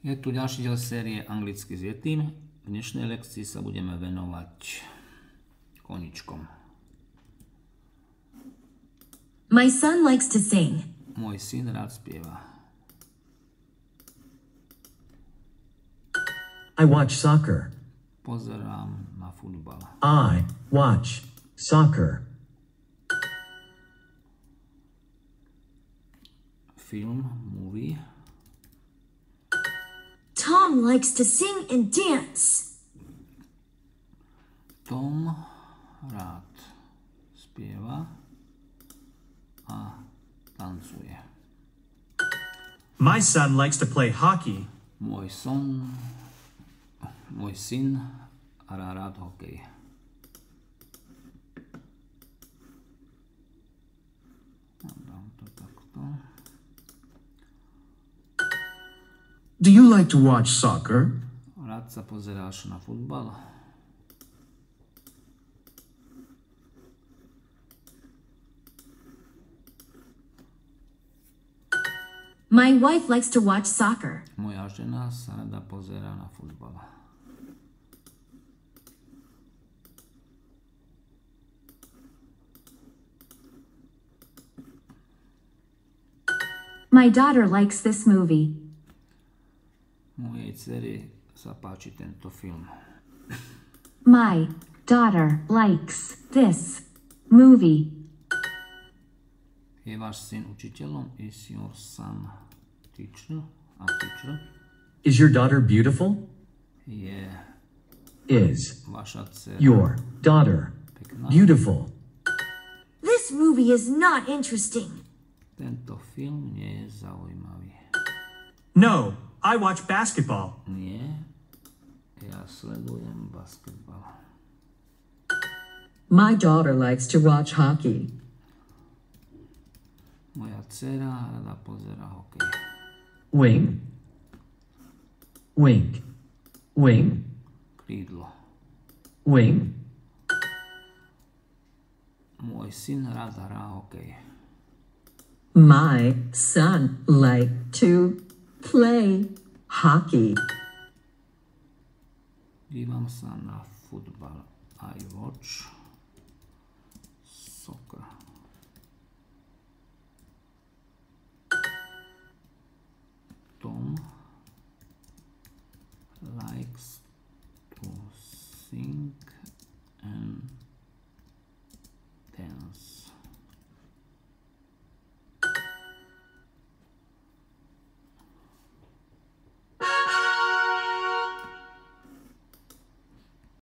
Je tu ďalší diel série Anglicky s Yetim. V dnešnej lekcii sa budeme venovať koničkom. My son likes to sing. Môj syn rád spieva. I watch soccer. Pozerám na futbal. I watch soccer. Film, movie. Tom likes to sing and dance. Tom rád spieva a tancuje. My son likes to play hockey. Môj son, môj syn hrá rád hokej. Do you like to watch soccer? Rád sa pozeráš na futbal? My wife likes to watch soccer. Moja žena sa rada pozerá na futbal. My daughter likes this movie. Mojej dceri sa páči tento film. My daughter likes this movie. Je váš syn učiteľom? Is your son teacher? A teacher? Is your daughter beautiful? Je Is vaša dcera your daughter pekná? beautiful? This movie is not interesting. Tento film nie je zaujímavý. No, I watch basketball. Nie. Ja sledujem basketbal. My daughter likes to watch hockey. Moja dcera rada pozera hokej. Wing. Wing. Wing. Krídlo. Wing. Môj syn rád hrá hokej. My son like to play hockey. Dívam sa na futbal. Watch.